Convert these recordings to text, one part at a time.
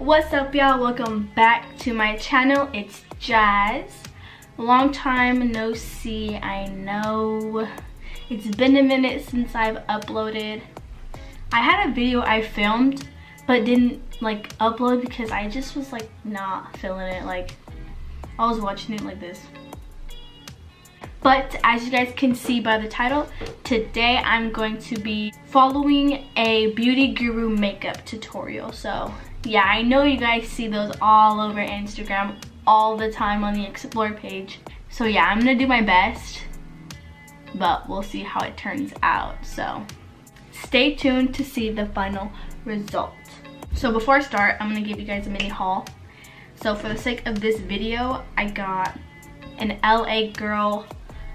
What's up y'all? Welcome back to my channel. It's Jazz. Long time no see, I know. It's been a minute since I've uploaded. I had a video I filmed but didn't like upload because I just was like not feeling it. Like I was watching it like this. But as you guys can see by the title, today I'm going to be following a beauty guru makeup tutorial. So yeah, I know you guys see those all over Instagram all the time on the explore page. So yeah, I'm gonna do my best, but we'll see how it turns out. So stay tuned to see the final result. So before I start, I'm gonna give you guys a mini haul. So for the sake of this video, I got an LA Girl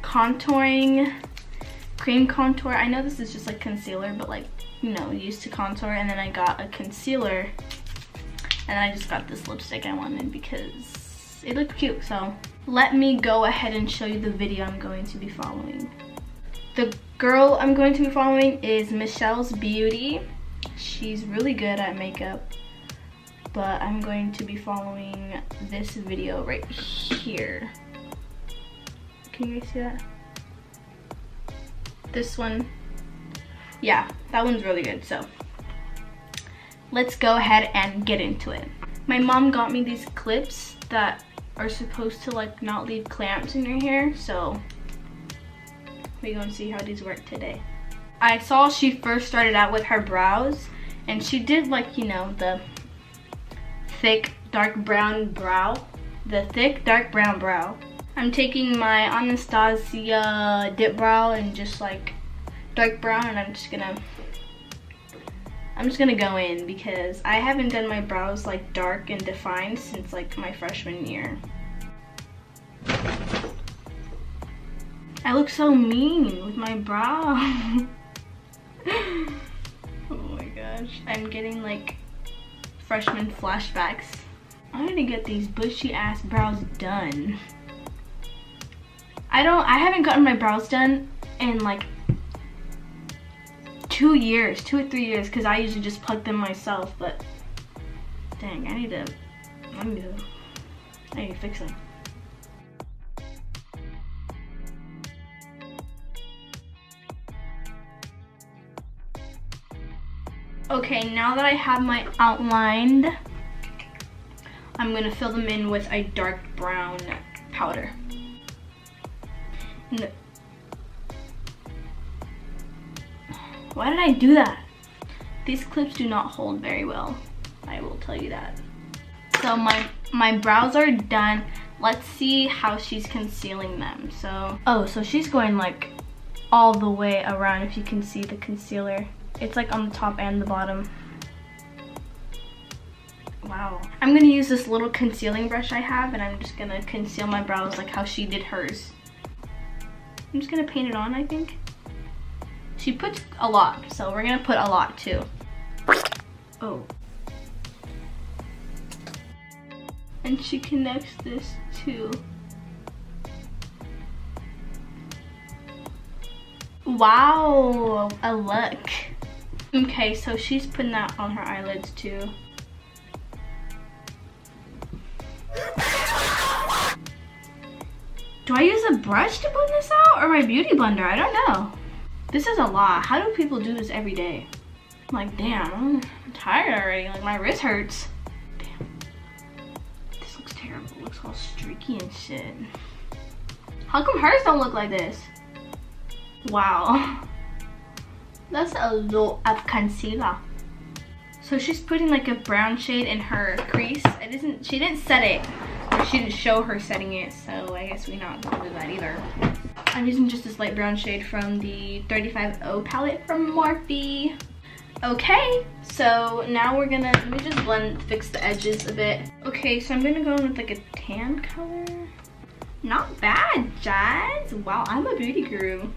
contouring cream contour. I know this is just like concealer, but like, you know, used to contour. And then I got a concealer. And I just got this lipstick I wanted because it looked cute. So let me go ahead and show you the video I'm going to be following. The girl I'm going to be following is Mishel's Beauty. She's really good at makeup, but I'm going to be following this video right here. Can you guys see that? This one, yeah, that one's really good, so let's go ahead and get into it. My mom got me these clips that are supposed to like not leave clamps in your hair, so we're gonna see how these work today. I saw she first started out with her brows and she did like, you know, the thick dark brown brow. The thick dark brown brow. I'm taking my Anastasia Dipbrow and just like dark brown and I'm just gonna I'm just gonna go in because I haven't done my brows like dark and defined since like my freshman year. I look so mean with my brow. oh my gosh. I'm getting like freshman flashbacks. I'm gonna get these bushy ass brows done. I don't, I haven't gotten my brows done in like two years, two or three years, because I usually just pluck them myself, but dang, I need to, I need to, I need to fix them. Okay, now that I have my outlined, I'm gonna fill them in with a dark brown powder. Why did I do that? These clips do not hold very well. I will tell you that. So my, my brows are done. Let's see how she's concealing them. So, oh, so she's going like all the way around if you can see the concealer. It's like on the top and the bottom. Wow. I'm gonna use this little concealing brush I have and I'm just gonna conceal my brows like how she did hers. I'm just gonna paint it on, I think. She puts a lot, so we're gonna put a lot too. Oh. And she connects this too. Wow, a look. Okay, so she's putting that on her eyelids too. Do I use a brush to blend this out or my beauty blender? I don't know. This is a lot. How do people do this every day? I'm like, damn, I'm tired already. Like my wrist hurts. Damn. This looks terrible. It looks all streaky and shit. How come hers don't look like this? Wow. That's a lot of concealer. So she's putting like a brown shade in her crease. It isn't, she didn't set it. She didn't show her setting it, so I guess we're not gonna do that either. I'm using just this light brown shade from the 35O palette from Morphe. Okay, so now we're gonna, let me just blend, fix the edges a bit. Okay, so I'm gonna go in with like a tan color. Not bad, Jazz. Wow, I'm a beauty guru.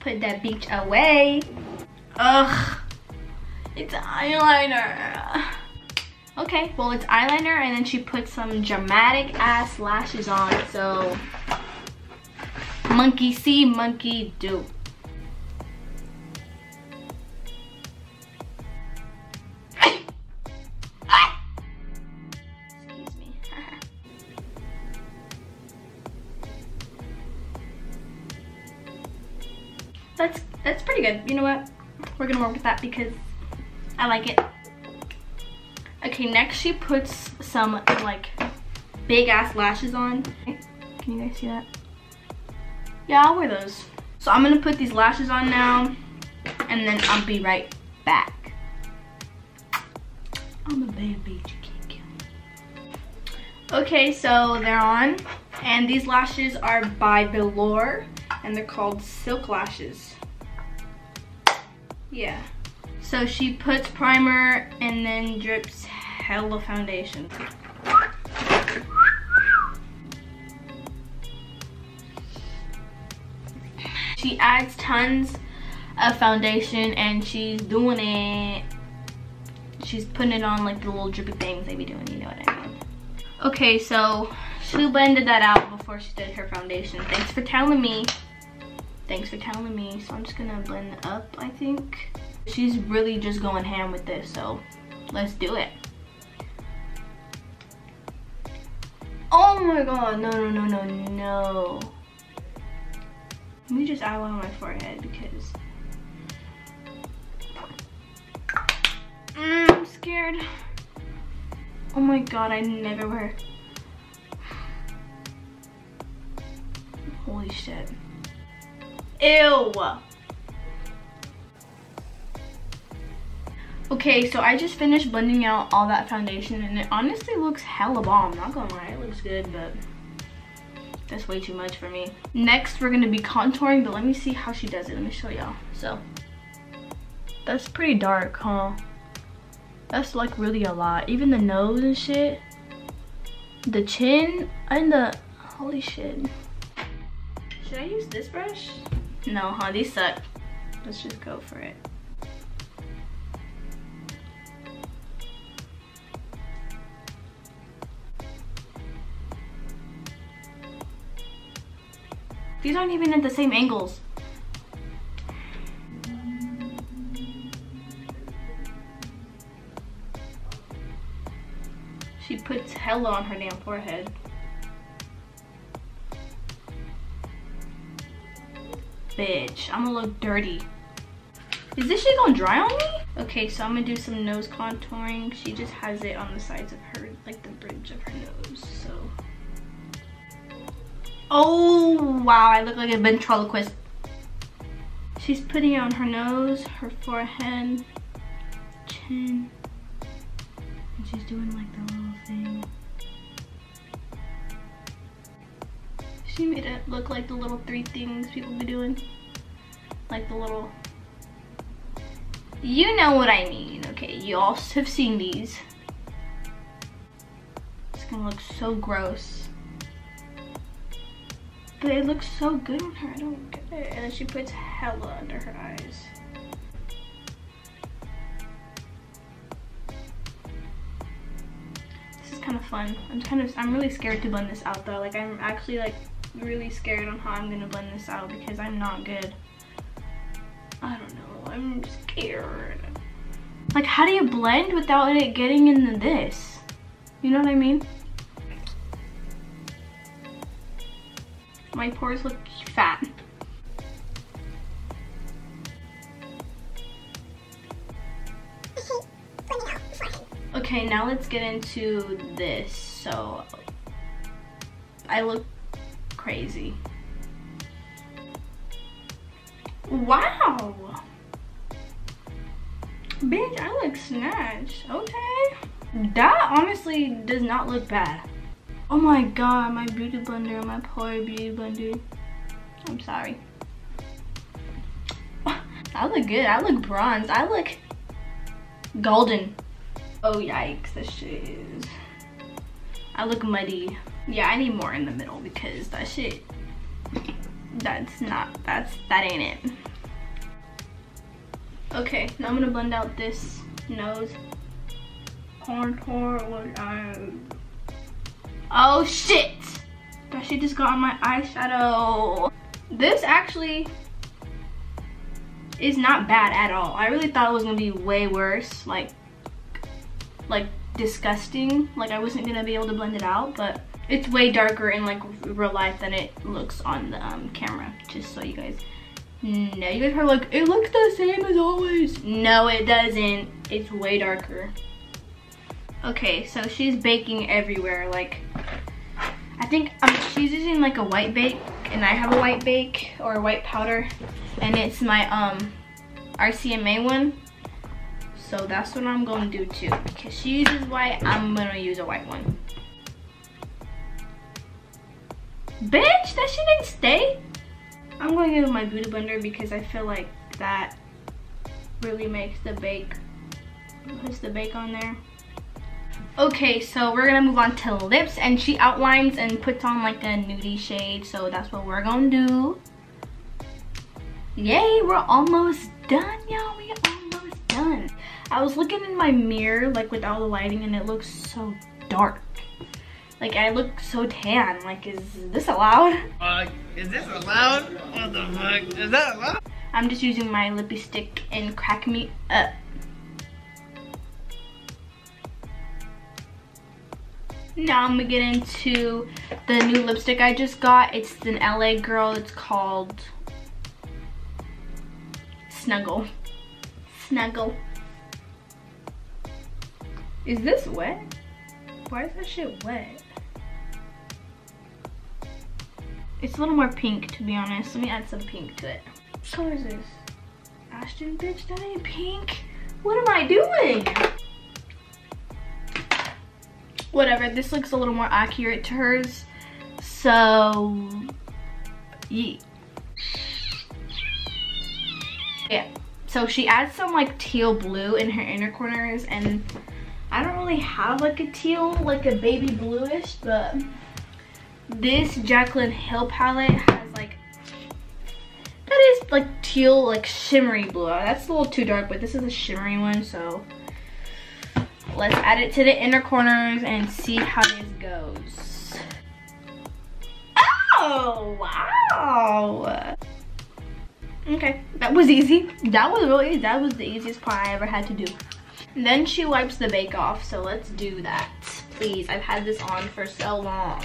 Put that beach away. Ugh, it's eyeliner. Okay, well it's eyeliner and then she put some dramatic ass lashes on, so Monkey see, monkey do. That's, that's pretty good. You know what? We're gonna work with that because I like it. Okay, next she puts some like big ass lashes on. Can you guys see that? Yeah, I'll wear those. So I'm gonna put these lashes on now and then I'll be right back. I'm a bad bitch, you can't kill me. Okay, so they're on and these lashes are by Velour and they're called Silk Lashes. Yeah. So she puts primer and then drips hella foundation. She adds tons of foundation and she's doing it. She's putting it on like the little drippy things they be doing, you know what I mean. Okay, so she blended that out before she did her foundation. Thanks for telling me. Thanks for telling me. So I'm just gonna blend up, I think. She's really just going ham with this, so let's do it. Oh my god, no, no, no, no, no. Let me just on my forehead because mm, I'm scared. Oh my god, I never wear. Holy shit. Ew. Okay, so I just finished blending out all that foundation and it honestly looks hella bomb. Not gonna lie, it looks good, but that's way too much for me. Next, we're gonna be contouring, but let me see how she does it. Let me show y'all. So, that's pretty dark, huh? That's like really a lot. Even the nose and shit. The chin and the, holy shit. Should I use this brush? No, huh, these suck. Let's just go for it. These aren't even at the same angles. She puts hella on her damn forehead. Bitch, I'm gonna look dirty. Is this shit gonna dry on me? Okay, so I'm gonna do some nose contouring. She just has it on the sides of her, like the bridge of her nose, so. Oh, wow, I look like a ventriloquist. She's putting it on her nose, her forehead, chin. And she's doing like the little thing. She made it look like the little three things people be doing. Like the little, you know what I mean, okay? You all have seen these. It's gonna look so gross. But it looks so good on her. I don't get it. And then she puts hella under her eyes. This is kind of fun. I'm kind of, I'm really scared to blend this out though. Like I'm actually like really scared on how I'm gonna blend this out because I'm not good. I don't know, I'm scared. Like how do you blend without it getting into this? You know what I mean? My pores look fat. Okay, now let's get into this. So, I look crazy. Wow! Bitch, I look snatched. Okay. That honestly does not look bad. Oh my god, my beauty blender, my poor beauty blender. I'm sorry. I look good. I look bronze. I look golden. Oh yikes, this shit is. I look muddy. Yeah, I need more in the middle because that shit, that's not, that's, that ain't it. Okay, now I'm gonna blend out this nose. Contour what I Oh shit! That shit just got on my eyeshadow. This actually is not bad at all. I really thought it was gonna be way worse, like, like disgusting. Like I wasn't gonna be able to blend it out, but it's way darker in like real life than it looks on the um, camera, just so you guys No, you guys are like, it looks the same as always. No, it doesn't. It's way darker. Okay, so she's baking everywhere. Like, I think um, she's using like a white bake, and I have a white bake or a white powder, and it's my um RCMA one. So that's what I'm gonna do too. Because she uses white, I'm gonna use a white one. Bitch, that shit didn't stay. I'm going to give my Beauty Blender because I feel like that really makes the bake, puts the bake on there. Okay, so we're gonna move on to lips and she outlines and puts on like a nudie shade. So that's what we're gonna do. Yay, we're almost done, y'all. We almost done. I was looking in my mirror like with all the lighting and it looks so dark. Like I look so tan. Like is this allowed? Uh, is this allowed? What the fuck? Is that allowed? I'm just using my Lippie Stick and crack me up. Now I'm gonna get into the new lipstick I just got. It's an LA Girl. It's called Snuggle. Snuggle. Is this wet? Why is that shit wet? It's a little more pink, to be honest. Let me add some pink to it. What color is this? Ashton, bitch, that ain't pink. What am I doing? Whatever, this looks a little more accurate to hers. So, yeah. Yeah, so she adds some like teal blue in her inner corners and I don't really have like a teal, like a baby bluish, but this Jaclyn Hill palette has like, that is like teal, like shimmery blue. That's a little too dark, but this is a shimmery one, so let's add it to the inner corners and see how this goes. Oh, wow. Okay, that was easy. That was really, easy. that was the easiest part I ever had to do. And then she wipes the bake off, so let's do that. Please, I've had this on for so long.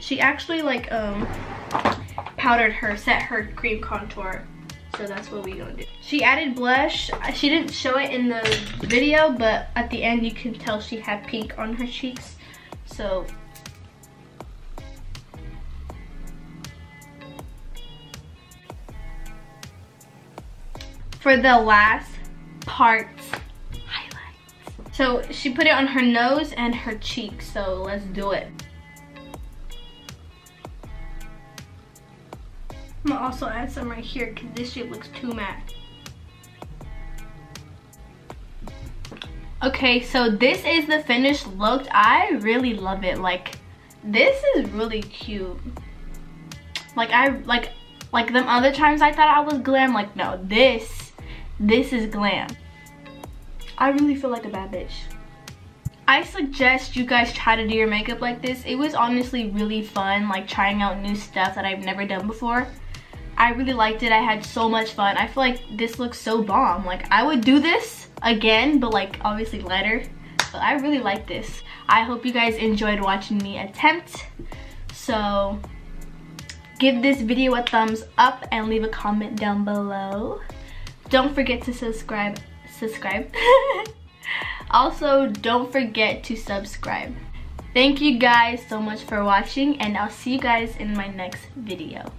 She actually like um powdered her, set her cream contour. So that's what we gonna do. She added blush. She didn't show it in the video, but at the end you can tell she had pink on her cheeks. So for the last part, highlights. So she put it on her nose and her cheeks. So let's do it. Gonna also add some right here because this shit looks too matte. Okay, so this is the finished look. I really love it. Like, this is really cute. Like, I, like, like them other times I thought I was glam. Like, no, this, this is glam. I really feel like a bad bitch. I suggest you guys try to do your makeup like this. It was honestly really fun, like trying out new stuff that I've never done before. I really liked it. I had so much fun. I feel like this looks so bomb. Like I would do this again, but like obviously lighter. But I really like this. I hope you guys enjoyed watching me attempt. So give this video a thumbs up and leave a comment down below. Don't forget to subscribe. Subscribe. also, don't forget to subscribe. Thank you guys so much for watching and I'll see you guys in my next video.